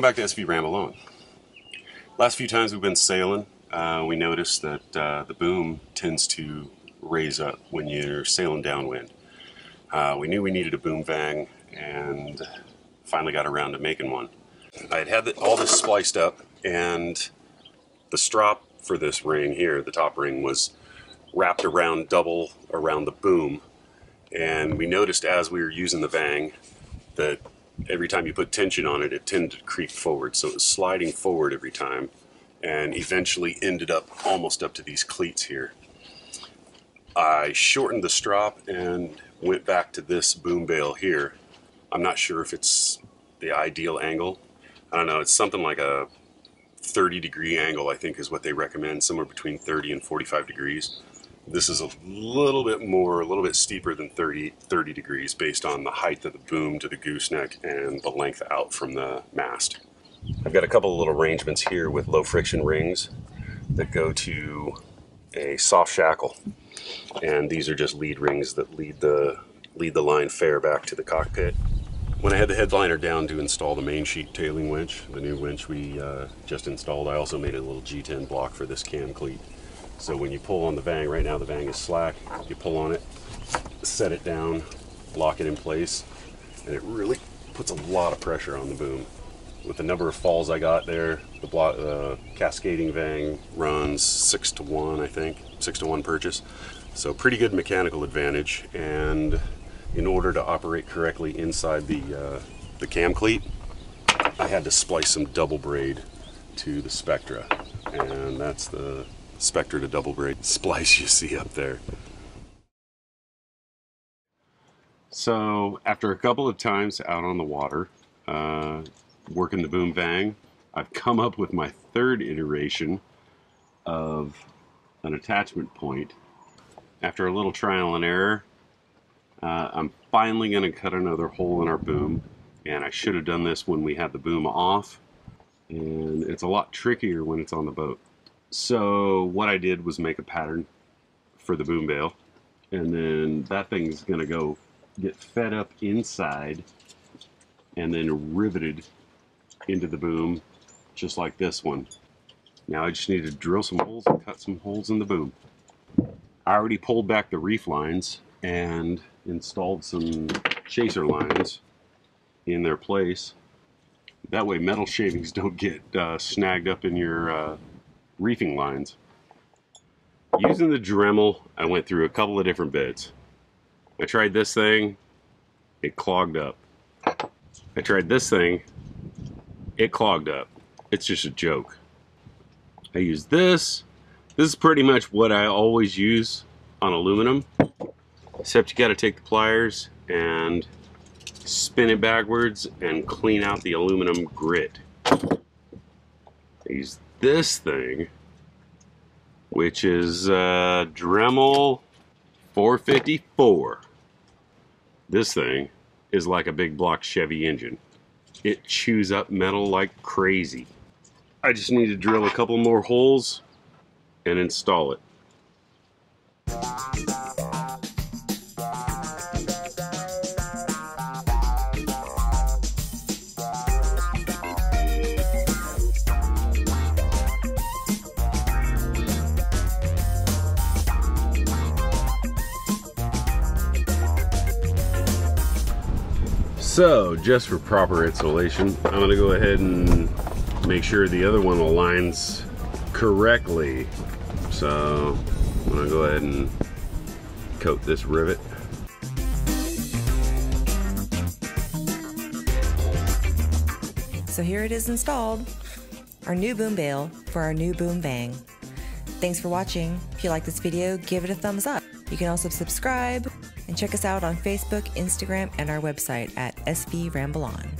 Welcome back to SV Ramble On. Last few times we've been sailing, uh, we noticed that uh, the boom tends to raise up when you're sailing downwind. Uh, we knew we needed a boom vang and finally got around to making one. I had had the, all this spliced up and the strop for this ring here, the top ring, was wrapped around double around the boom. And we noticed as we were using the vang that every time you put tension on it, it tended to creep forward. So it was sliding forward every time and eventually ended up almost up to these cleats here. I shortened the strop and went back to this boom bale here. I'm not sure if it's the ideal angle. I don't know, it's something like a 30 degree angle, I think is what they recommend, somewhere between 30 and 45 degrees. This is a little bit more, a little bit steeper than 30, 30 degrees based on the height of the boom to the gooseneck and the length out from the mast. I've got a couple of little arrangements here with low friction rings that go to a soft shackle. And these are just lead rings that lead the, lead the line fair back to the cockpit. When I had the headliner down to install the main sheet tailing winch, the new winch we uh, just installed, I also made a little G10 block for this cam cleat. So when you pull on the vang, right now the vang is slack, you pull on it, set it down, lock it in place, and it really puts a lot of pressure on the boom. With the number of falls I got there, the block, uh, cascading vang runs six to one, I think, six to one purchase. So pretty good mechanical advantage. And in order to operate correctly inside the, uh, the cam cleat, I had to splice some double braid to the Spectra. And that's the Spectra to double braid splice you see up there. So after a couple of times out on the water, uh, working the boom vang, I've come up with my third iteration of an attachment point. After a little trial and error, uh, I'm finally going to cut another hole in our boom and I should have done this when we had the boom off and it's a lot trickier when it's on the boat. So what I did was make a pattern for the boom bale and then that thing's gonna go get fed up inside and then riveted into the boom just like this one. Now I just need to drill some holes and cut some holes in the boom. I already pulled back the reef lines and installed some chaser lines in their place. That way metal shavings don't get uh, snagged up in your uh, reefing lines. Using the Dremel, I went through a couple of different bits. I tried this thing, it clogged up. I tried this thing, it clogged up. It's just a joke. I use this. This is pretty much what I always use on aluminum, except you got to take the pliers and spin it backwards and clean out the aluminum grit. I use this thing, which is uh, Dremel 454. This thing is like a big block Chevy engine. It chews up metal like crazy. I just need to drill a couple more holes and install it. So, just for proper installation, I'm to go ahead and make sure the other one aligns correctly. So, I'm to go ahead and coat this rivet. So here it is installed, our new boom bale for our new boom vang. Thanks for watching. If you like this video, give it a thumbs up. You can also subscribe and check us out on Facebook, Instagram, and our website at SV Ramble On.